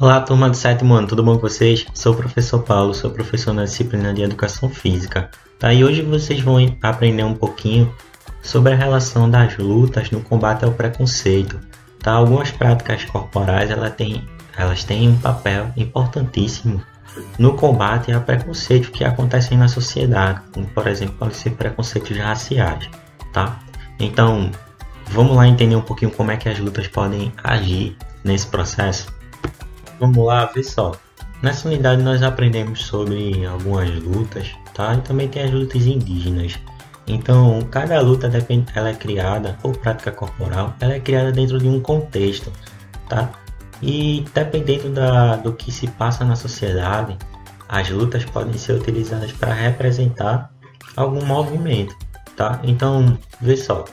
Olá, turma do sétimo ano, tudo bom com vocês? Sou o professor Paulo, sou professor na disciplina de Educação Física. Tá? E hoje vocês vão aprender um pouquinho sobre a relação das lutas no combate ao preconceito. Tá? Algumas práticas corporais elas têm, elas têm um papel importantíssimo no combate ao preconceito que acontecem na sociedade, como por exemplo pode ser preconceitos raciais. Tá? Então, vamos lá entender um pouquinho como é que as lutas podem agir nesse processo. Vamos lá, vê só. Nessa unidade nós aprendemos sobre algumas lutas, tá? E também tem as lutas indígenas. Então, cada luta depende, ela é criada ou prática corporal, ela é criada dentro de um contexto, tá? E dependendo da, do que se passa na sociedade, as lutas podem ser utilizadas para representar algum movimento, tá? Então, vê só.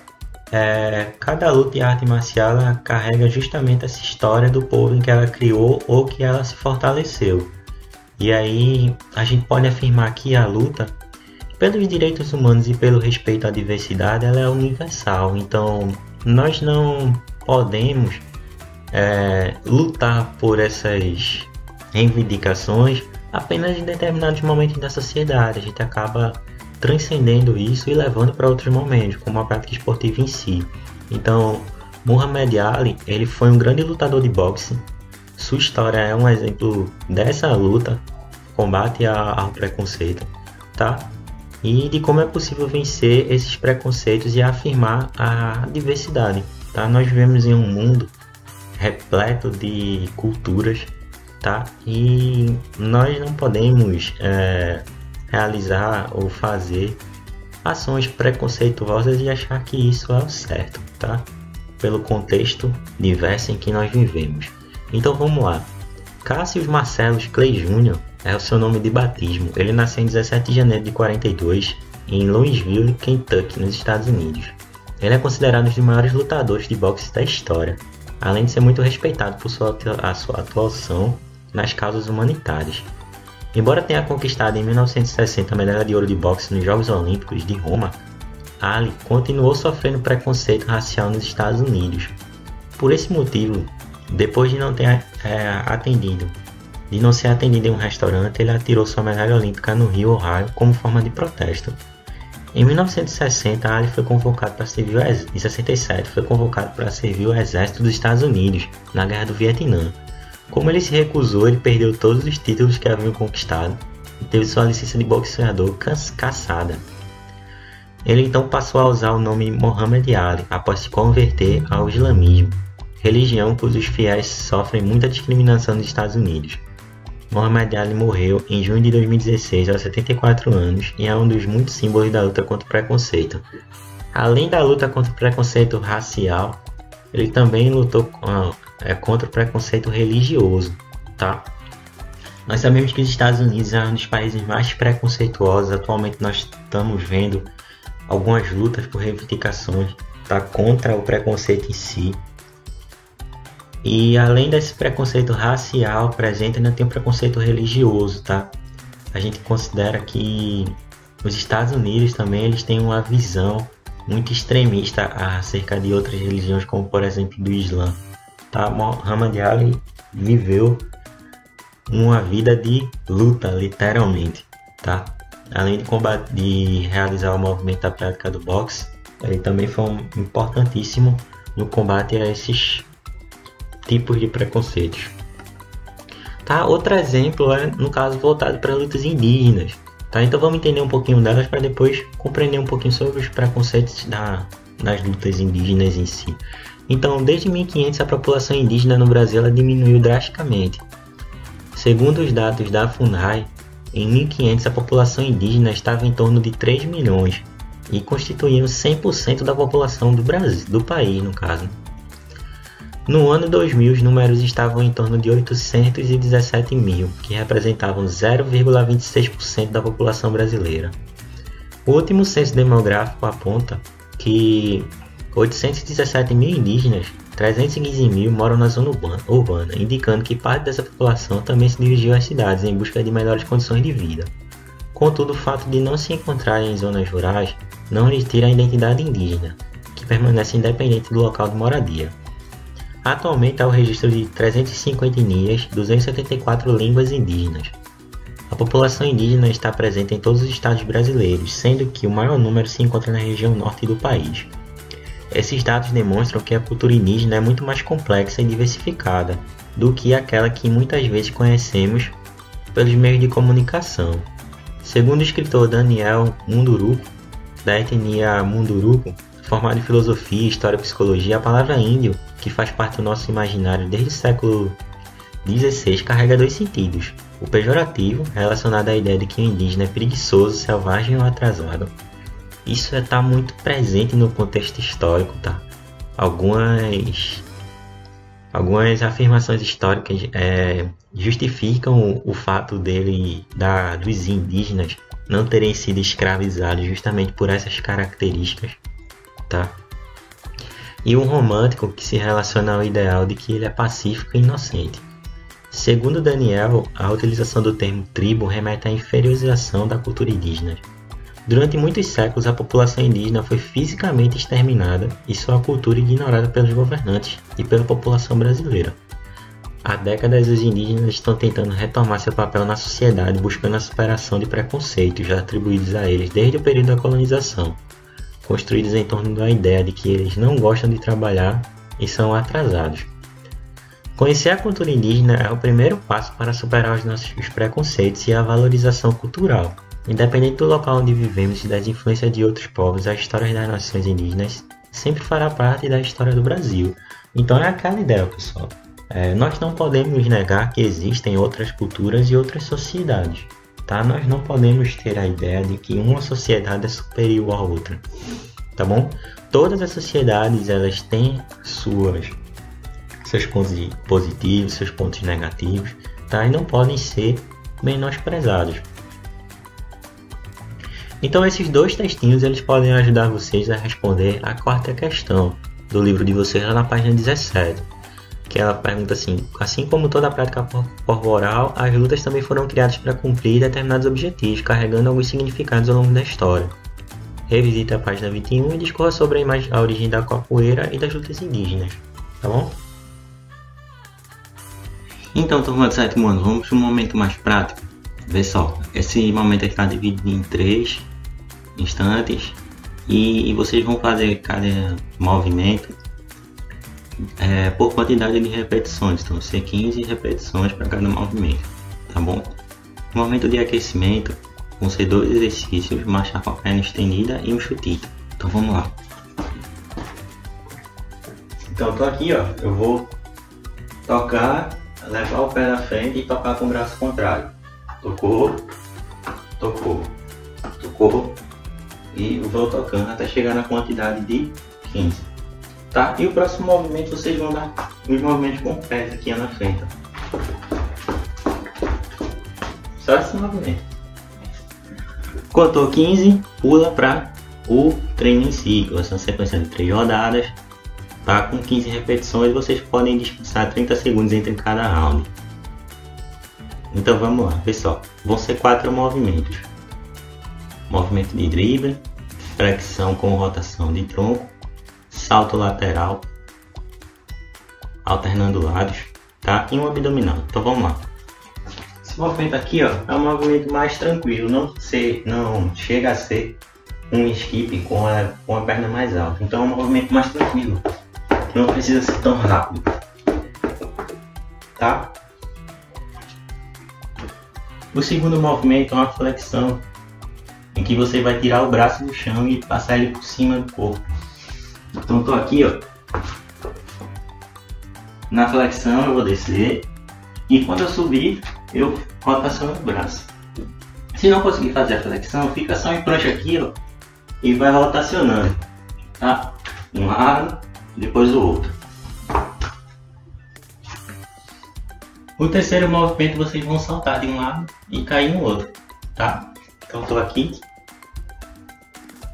É, cada luta e arte marcial carrega justamente essa história do povo em que ela criou ou que ela se fortaleceu. E aí a gente pode afirmar que a luta pelos direitos humanos e pelo respeito à diversidade ela é universal. Então nós não podemos é, lutar por essas reivindicações apenas em determinados momentos da sociedade. A gente acaba transcendendo isso e levando para outros momentos, como a prática esportiva em si. Então, Muhammad Ali, ele foi um grande lutador de boxe. Sua história é um exemplo dessa luta, combate ao preconceito, tá? E de como é possível vencer esses preconceitos e afirmar a diversidade, tá? Nós vivemos em um mundo repleto de culturas, tá? E nós não podemos é, realizar ou fazer ações preconceituosas e achar que isso é o certo, tá? Pelo contexto diverso em que nós vivemos. Então vamos lá. Cássio Marcelos Clay Jr. é o seu nome de batismo. Ele nasceu em 17 de janeiro de 42 em Louisville, Kentucky, nos Estados Unidos. Ele é considerado um dos maiores lutadores de boxe da história, além de ser muito respeitado por sua, a sua atuação nas causas humanitárias. Embora tenha conquistado em 1960 a medalha de ouro de boxe nos Jogos Olímpicos de Roma, Ali continuou sofrendo preconceito racial nos Estados Unidos. Por esse motivo, depois de não ter é, atendido, de não ser atendido em um restaurante, ele atirou sua medalha olímpica no Rio, Ohio, como forma de protesto. Em 1960, Ali foi convocado para servir em 67 foi convocado para servir o exército dos Estados Unidos na Guerra do Vietnã como ele se recusou, ele perdeu todos os títulos que haviam conquistado e teve sua licença de boxeador caçada. Ele então passou a usar o nome Muhammad Ali após se converter ao islamismo, religião cujos fiéis sofrem muita discriminação nos Estados Unidos. Muhammad Ali morreu em junho de 2016 aos 74 anos e é um dos muitos símbolos da luta contra o preconceito. Além da luta contra o preconceito racial, ele também lutou é, contra o preconceito religioso, tá? Nós sabemos que os Estados Unidos é um dos países mais preconceituosos. Atualmente nós estamos vendo algumas lutas por reivindicações tá? contra o preconceito em si. E além desse preconceito racial presente, ainda tem o preconceito religioso, tá? A gente considera que os Estados Unidos também eles têm uma visão muito extremista acerca de outras religiões, como por exemplo do Islã. Tá? Muhammad Ali viveu uma vida de luta, literalmente, tá? Além de combater, de realizar o movimento da prática do boxe, ele também foi um importantíssimo no combate a esses tipos de preconceitos. Tá? Outro exemplo é, no caso, voltado para lutas indígenas. Tá? Então vamos entender um pouquinho delas para depois compreender um pouquinho sobre os preconceitos da, das lutas indígenas em si. Então, desde 1500 a população indígena no Brasil diminuiu drasticamente. Segundo os dados da FUNAI, em 1500 a população indígena estava em torno de 3 milhões e constituíam 100% da população do Brasil, do país, no caso. No ano 2000, os números estavam em torno de 817 mil, que representavam 0,26% da população brasileira. O último censo demográfico aponta que 817 mil indígenas, 315 mil moram na zona urbana, indicando que parte dessa população também se dirigiu às cidades em busca de melhores condições de vida. Contudo, o fato de não se encontrarem em zonas rurais não lhes tira a identidade indígena, que permanece independente do local de moradia. Atualmente há o registro de 350 etnias, 274 línguas indígenas. A população indígena está presente em todos os estados brasileiros, sendo que o maior número se encontra na região norte do país. Esses dados demonstram que a cultura indígena é muito mais complexa e diversificada do que aquela que muitas vezes conhecemos pelos meios de comunicação. Segundo o escritor Daniel Munduruku, da etnia Munduruku, formado em filosofia, história e psicologia, a palavra índio, que faz parte do nosso imaginário desde o século XVI, carrega dois sentidos. O pejorativo, relacionado à ideia de que o indígena é preguiçoso, selvagem ou atrasado. Isso está é muito presente no contexto histórico, tá? Algumas algumas afirmações históricas é, justificam o, o, fato dele da, dos indígenas não terem sido escravizados justamente por essas características, tá? E um romântico que se relaciona ao ideal de que ele é pacífico e inocente. Segundo Daniel, a utilização do termo tribo remete à inferiorização da cultura indígena. Durante muitos séculos, a população indígena foi fisicamente exterminada e sua cultura ignorada pelos governantes e pela população brasileira. Há décadas, os indígenas estão tentando retomar seu papel na sociedade, buscando a superação de preconceitos já atribuídos a eles desde o período da colonização, construídos em torno da ideia de que eles não gostam de trabalhar e são atrasados. Conhecer a cultura indígena é o primeiro passo para superar os nossos preconceitos e a valorização cultural. Independente do local onde vivemos e das influências de outros povos, a história das nações indígenas sempre fará parte da história do Brasil. Então é aquela ideia, pessoal. É, nós não podemos negar que existem outras culturas e outras sociedades. Tá? Nós não podemos ter a ideia de que uma sociedade é superior à outra. Tá bom? Todas as sociedades elas têm suas seus pontos positivos, seus pontos negativos, tá? E não podem ser menosprezados. Então esses dois textinhos eles podem ajudar vocês a responder a quarta questão do livro de vocês lá na página 17. Que ela pergunta assim: assim como toda a prática corporal, as lutas também foram criadas para cumprir determinados objetivos, carregando alguns significados ao longo da história. Revisite a página 21 e discorra sobre a, a origem da capoeira e das lutas indígenas. Tá bom? Então, turma do sétimo ano, vamos para um momento mais prático. Vê só, esse momento aqui está dividido em três instantes e vocês vão fazer cada movimento é, por quantidade de repetições, então ser 15 repetições para cada movimento, tá bom? Movimento de aquecimento vão ser dois exercícios, marchar com a perna estendida e um chutito. Então vamos lá. Então tô aqui, ó, eu vou tocar, levar o pé na frente e tocar com o braço contrário. Tocou, tocou, tocou, e vou tocando até chegar na quantidade de 15. Tá? E o próximo movimento vocês vão dar os movimentos com o pé aqui na frente. Só esse movimento. Contou 15, pula para o treino em si, uma sequência de 3 rodadas, tá? com 15 repetições, vocês podem descansar 30 segundos entre cada round. Então vamos lá, pessoal. Vão ser quatro movimentos movimento de drible, flexão com rotação de tronco, salto lateral, alternando lados, tá? E um abdominal. Então vamos lá. Esse movimento aqui, ó, é um movimento mais tranquilo, não ser, não chega a ser um skip com a, com a perna mais alta. Então é um movimento mais tranquilo, não precisa ser tão rápido, tá? O segundo movimento é uma flexão em que você vai tirar o braço do chão e passar ele por cima do corpo. Então estou aqui, ó. Na flexão eu vou descer e quando eu subir eu rotaciono o braço. Se não conseguir fazer a flexão, fica só em prancha aqui, ó, e vai rotacionando, tá? Um lado, depois o outro. O terceiro movimento vocês vão saltar de um lado e cair no outro, tá? Então estou aqui,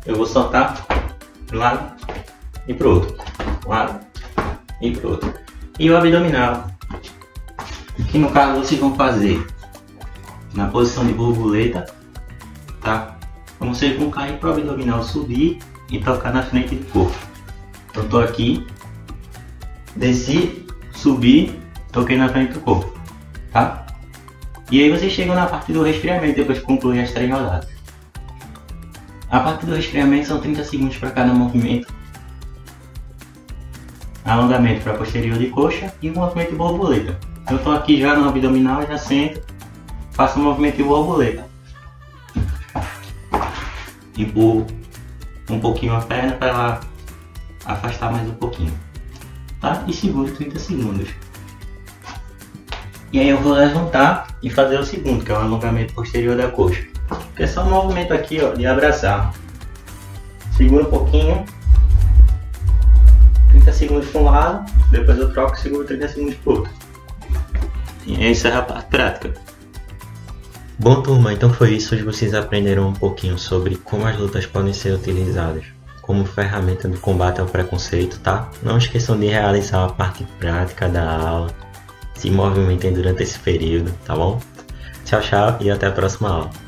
eu vou soltar um lado e para o outro, um lado e para o outro. E o abdominal, que no caso vocês vão fazer na posição de borboleta, tá? Então vocês vão cair para o abdominal subir e tocar na frente do corpo. Então estou aqui, desci, subi, toquei na frente do corpo, tá? E aí vocês chegam na parte do resfriamento depois que concluir as três rodadas. A parte do resfriamento são 30 segundos para cada movimento. Alongamento para posterior de coxa e movimento de borboleta. Eu estou aqui já no abdominal, já sento, faço o movimento de borboleta. Empurro um pouquinho a perna para ela afastar mais um pouquinho. Tá? E seguro 30 segundos. E aí eu vou levantar e fazer o segundo, que é o alongamento posterior da coxa. É só um movimento aqui ó, de abraçar. Segura um pouquinho. 30 segundos para um lado, depois eu troco e seguro 30 segundos para outro. E essa é a parte prática. Bom turma, então foi isso. Hoje vocês aprenderam um pouquinho sobre como as lutas podem ser utilizadas como ferramenta de combate ao preconceito, tá? Não esqueçam de realizar a parte prática da aula se movimentem durante esse período, tá bom? Tchau, tchau e até a próxima aula.